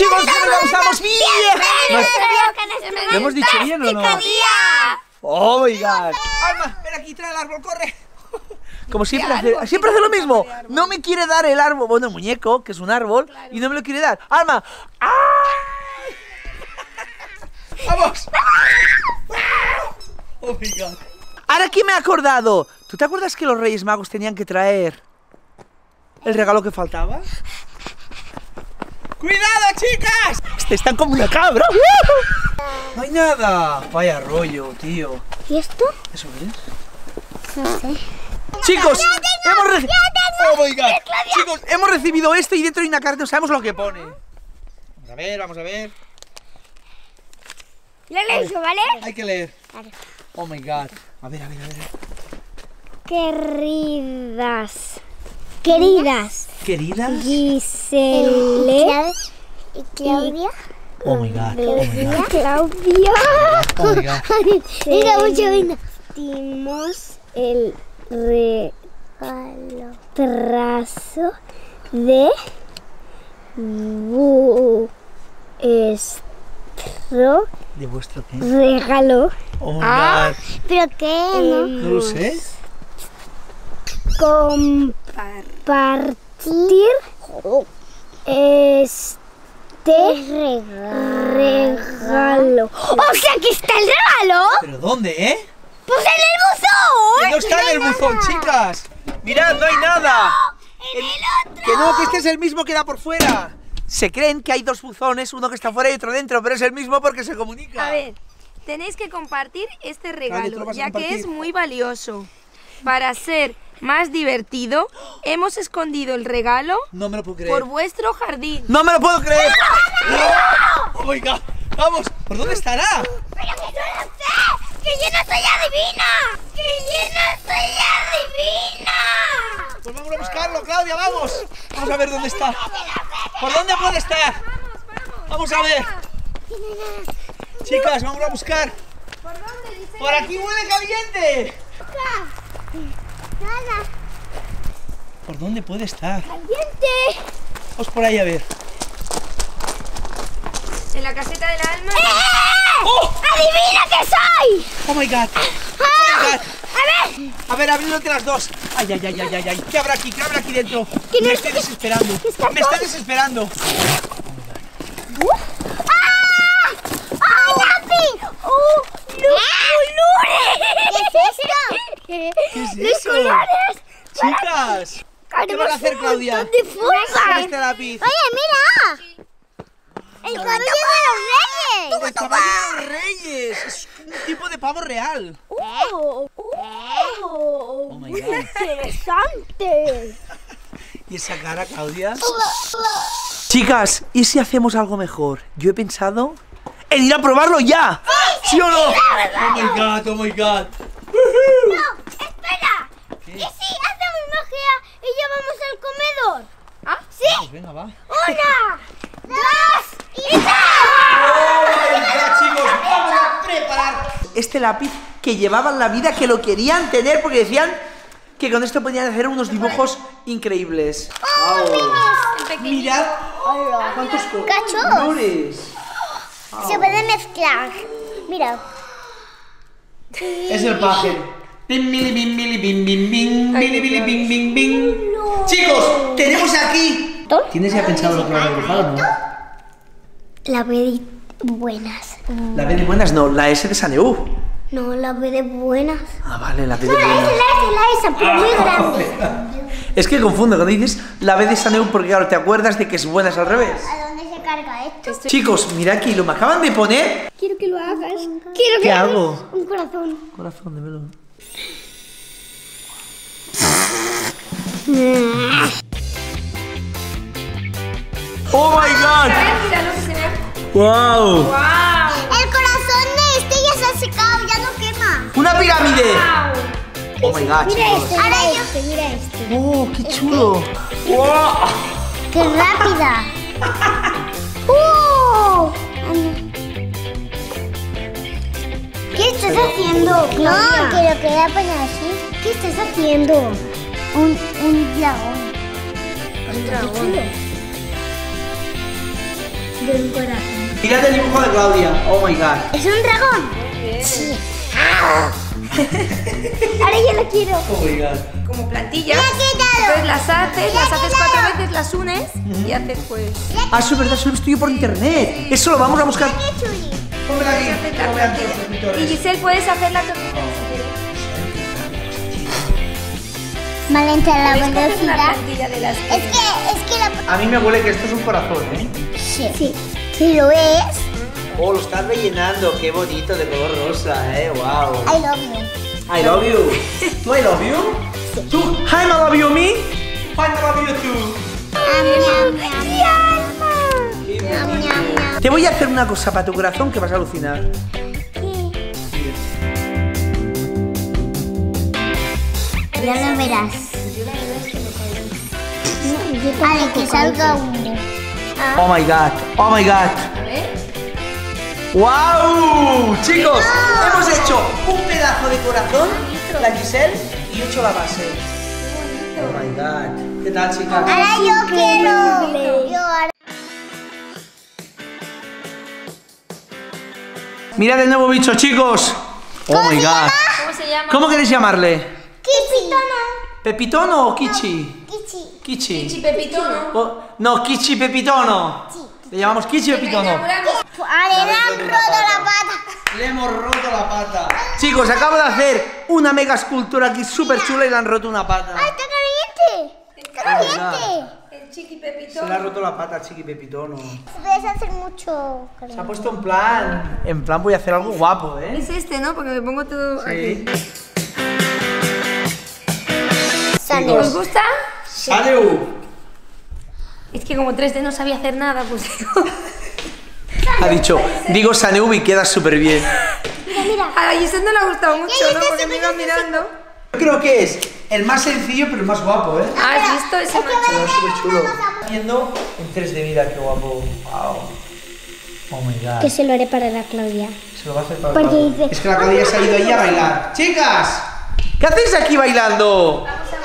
chicos, ¿cómo estamos? ¡Bien! ¿Lo hemos dicho bien o no? ¡Oh, my God! Alma, ven aquí, trae el árbol, corre. Como siempre hace, siempre hace lo mismo. No me quiere dar el árbol, bueno, el muñeco, que es un árbol, y no me lo quiere dar. Alma. ¡ay! ¡Vamos! ¡Oh, my God! Ahora que me he acordado. ¿Tú te acuerdas que los Reyes Magos tenían que traer el regalo que faltaba? ¡Cuidado, chicas! Este están como una cabra. No hay nada. Vaya rollo, tío. ¿Y esto? ¿Eso es? No sé. Chicos, hemos recibido. Oh my god. Chicos, hemos recibido esto y dentro hay una carta, no sabemos lo que pone. Vamos a ver, vamos a ver. Lo leo, ¿vale? Hay que leer. Vale. Oh my god. A ver, a ver, a ver. Queridas. Queridas. Queridas. Gisele. ¿Y Claudia? Oh my god. Oh my god. Claudia. Oh my god. Mira, mucho vino. Dimos el regalo. Trazo de vuestro ¿De vuestro qué? regalo. Oh my god. ¿Pero qué? No lo sé. Compartir este regalo. ¡O sea, aquí está el regalo! ¿Pero dónde, eh? ¡Pues en el buzón! Que no está en el buzón, chicas. Mirad, no hay nada. ¡En el otro! Que no, que este es el mismo que da por fuera. Se creen que hay dos buzones, uno que está fuera y otro dentro, pero es el mismo porque se comunica. A ver, tenéis que compartir este regalo, ya que es muy valioso. Para ser más divertido, hemos escondido el regalo No me lo puedo creer. por vuestro jardín. ¡No me lo puedo creer! ¡Oh, my God! ¡Vamos! ¿Por dónde estará? ¡Pero que no lo sé! ¡Que yo no soy adivina! ¡Que yo no soy adivina! Pues vamos a buscarlo, Claudia, vamos. Vamos a ver dónde está. ¿Por dónde puede estar? Vamos a ver. Chicas, vamos a buscar. Por aquí huele caliente. Nada. ¿Por dónde puede estar? ¡Caliente! Vamos por ahí a ver. En la caseta del alma. ¡Oh! ¡Adivina que soy! ¡Oh, my God! ¡Oh, my God! A ver, A ver, abrid entre las dos. Ay, ay, ay, ay, ay, ay. ¿Qué habrá aquí? ¿Qué habrá aquí dentro? ¿Quién Me es? estoy desesperando. está Me estoy todo? desesperando. ¡Ah! ¡Ah! ¡Uh! ¡Luz colores! ¿Qué es esto? ¿Qué es ¡Los eso? colores! Chicas, ¿qué van a hacer, Claudia? ¡Un montón de este lápiz. ¡Oye, mira! ¡El cabello de los reyes! ¡El caballo de los reyes! Es un tipo de pavo real. ¡Oh! Oh my God. ¡Interesante! ¿Y esa cara, Claudia? Chicas, ¿y si hacemos algo mejor? Yo he pensado en ir a probarlo ya. ¿Sí o no? Oh my god, oh my god. ¡No! ¡Espera! ¿Y si hacemos magia y llevamos al comedor? ¿Ah? ¿Sí? Pues venga, va. ¡Una! ¡Dos! ¡Y tres! Oh chicos, vamos a preparar este lápiz que llevaban la vida, que lo querían tener porque decían que con esto podían hacer unos dibujos increíbles. Wow. Mirad cuántos colores. Se puede mezclar. Mira. Es el paje. Bim, bili, bim, bili, bim, bim, bim, bili, bili, bim, bim, bim. Chicos, tenemos aquí. ¿Tienes ya pensado lo que vas a dibujar o no? La B de buenas. La B de buenas no, la S de Saneu. No, la B de buenas. Ah, vale, la B de No, la buenas. S, la S, la S, pero muy grande. Es que confundo cuando dices la B de Saneu porque claro, te acuerdas de que es buenas al revés. ¿A dónde se carga esto? Chicos, mira aquí, lo me acaban de poner. Quiero que lo hagas. Quiero que ¿Qué hagas hago? Un corazón. Corazón, démelo. ¡Oh my god! ¡Wow! ¡Wow! El corazón de este ya se ha secado, ya no quema. ¡Una pirámide! ¡Oh my god, Mira chicos! este, mira este, mira este. ¡Oh, qué chulo! ¡Wow! ¡Qué rápida! ¡Uh! ¿Qué estás haciendo? No, que lo quería poner así. ¿Qué estás haciendo? Un, un dragón. Un dragón. De un corazón. Mirad el dibujo de Claudia. Oh my god. ¿Es un dragón? Sí. Ahora yo lo quiero. Oh my god. Como plantillas. ¡Me he quitado! Entonces las haces, las haces cuatro veces, las unes y haces pues. Ah, eso es verdad, eso lo he visto yo por internet. Eso lo vamos a buscar. Aquí. Y. Giselle puedes hacer la si quieres. Malenta la velocidad. plantilla de las Es que. A mí me huele que esto es un corazón, ¿eh? Sí. Sí. Sí, lo es. Oh, lo estás rellenando. Qué bonito, de color rosa, ¿eh? Wow. I love you. I love you. ¿Tú I love you? ¿Tú? Hi, I love you, me? Hi, I love you, too. Am. Te voy a hacer una cosa para tu corazón que vas a alucinar. Ya lo verás. Vale, que salga uno. Oh my god, oh my god. A ver. ¡Wow! Chicos, hemos hecho un pedazo de corazón, la Giselle, y he hecho la base. Oh my god. ¿Qué tal, chicas? Ahora yo quiero. Yo ahora. Mirad el nuevo bicho, chicos. Oh my god. ¿Cómo se llama? ¿Cómo queréis llamarle? Kipitono. ¿Pepitono o Kichi? Kichi. Kichi. Pepitono. O- no, Kichi Pepitono. Le llamamos Kichi Pepitono. Le han roto la pata. Le hemos roto la pata. Chicos, acabo de hacer una mega escultura aquí súper chula y le han roto una pata. ¡Ay, está caliente! ¡Está caliente! El chiqui Se le ha Pepitono. roto la pata, Chiqui Pepitono. Puedes hacer mucho Se ha puesto en plan. En plan, voy a hacer algo guapo, ¿eh? Es este, ¿no? Porque me pongo todo Sí. aquí. Sale. ¿Os gusta? ¡Salud! Es que como 3D no sabía hacer nada, pues digo. Ha dicho, digo Saneu y queda súper bien. Mira, mira. A la Giselle no le ha gustado mucho, ¿no? Porque me iba mirando. Yo creo que es el más sencillo, pero el más guapo, ¿eh? Ah, ¿Has visto ese macho? Pero es súper chulo. Viendo en 3 de vida, qué guapo. Wow. Oh my god. Que se lo haré para la Claudia. Se lo va a hacer para Porque Claudia. dice- Es que la Claudia se ha ido ahí a bailar. ¡Chicas! ¿Qué hacéis aquí bailando canción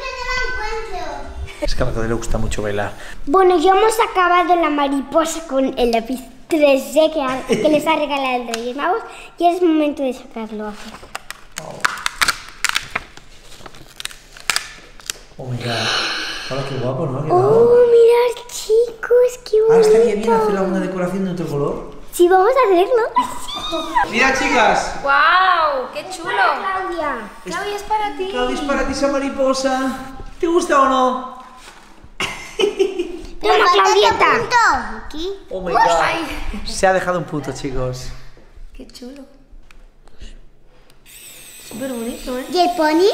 que no la encuentro. Es que a la Claudia le gusta mucho bailar. Bueno, ya hemos acabado la mariposa con el lápiz 3D que, ha- que les ha regalado el Reyes Magos y es momento de sacarlo a hacer. Oh my god. Hola, qué guapo, ¿no? ¿Qué Oh, mirad chicos, qué bonito. Ahora estaría bien hacer alguna decoración de otro color. Sí, vamos a hacerlo. Mira, chicas. ¡Wow! ¡Qué chulo! Claudia. Claudia, es para ti. Claudia, es para ti esa mariposa. ¿Te gusta o no? Toma, Claudieta. Aquí. Oh my god. Se ha dejado un punto, chicos. ¡Qué chulo! Súper bonito, ¿eh? ¿Y el pony?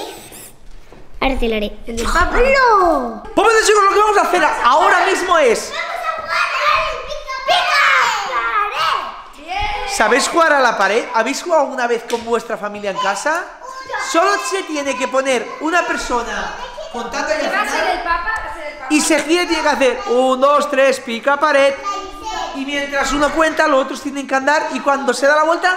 Ahora te lo haré. El de. ¡Hola! Pues bueno, chicos, lo que vamos a hacer ahora mismo es... ¿Sabéis jugar a la pared? ¿Habéis jugado alguna vez con vuestra familia en casa? Solo se tiene que poner una persona contando y al ¿Va a ser final el papa? ¿Va a ser el papa? y hacer un, dos, tres, pica pared. Y mientras uno cuenta, los otros tienen que andar y cuando se da la vuelta,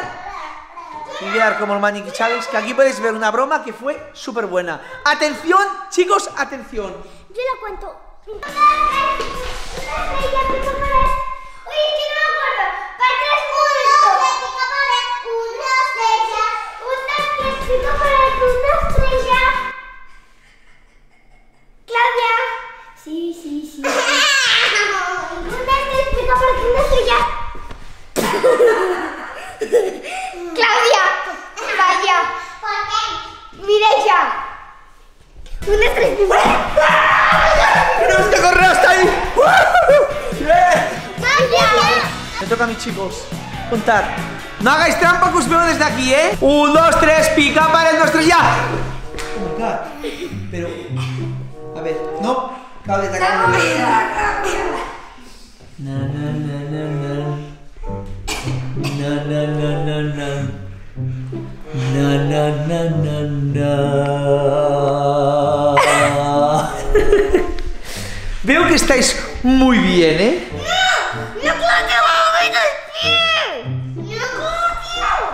quedar como el Maniquí Challenge, que aquí podéis ver una broma que fue súper buena. Atención, chicos, atención. Yo la cuento. Contar. No hagáis trampa que os veo desde aquí, ¿eh? Un, dos, tres, pica pared, dos, tres, ya. Oh my god. Pero. A ver, no. Acabo de-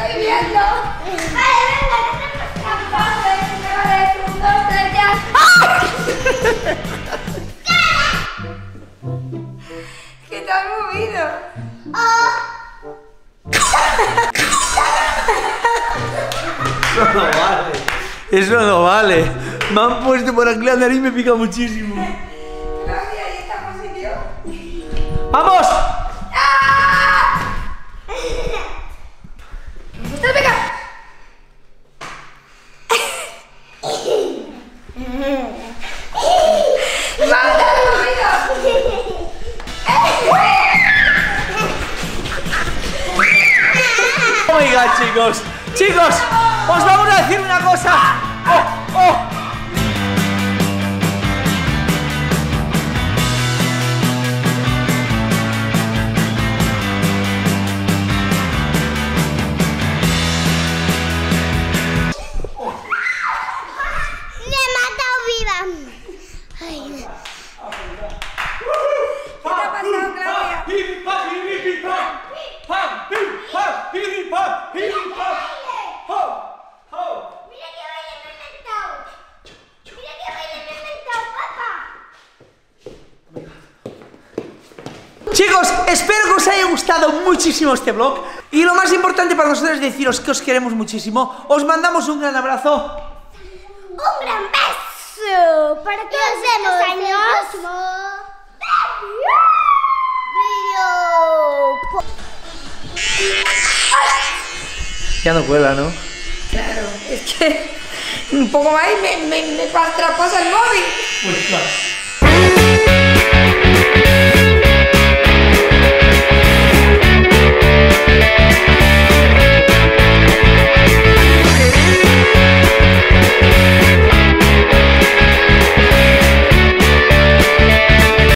estoy viendo! Vale, venga, que tenemos ¡Entonces, me va a decir un, dos, tres, ya! ¿Qué te has movido? Eso no vale. Eso no vale. Me han puesto por aquí la nariz y me pica muchísimo. Claudia, ¿y esta posición? ¡Vamos! ¡Usted venga! ¡Manda Oh my god, chicos. Chicos, os vamos a decir una cosa. Chicos, espero que os haya gustado muchísimo este vlog. Y lo más importante para nosotros es deciros que os queremos muchísimo. Os mandamos un gran abrazo. Un gran beso para todos estos años. Ya no cuela, ¿no? Claro, es que un poco más y me, me, me traspasa el móvil. Pues claro.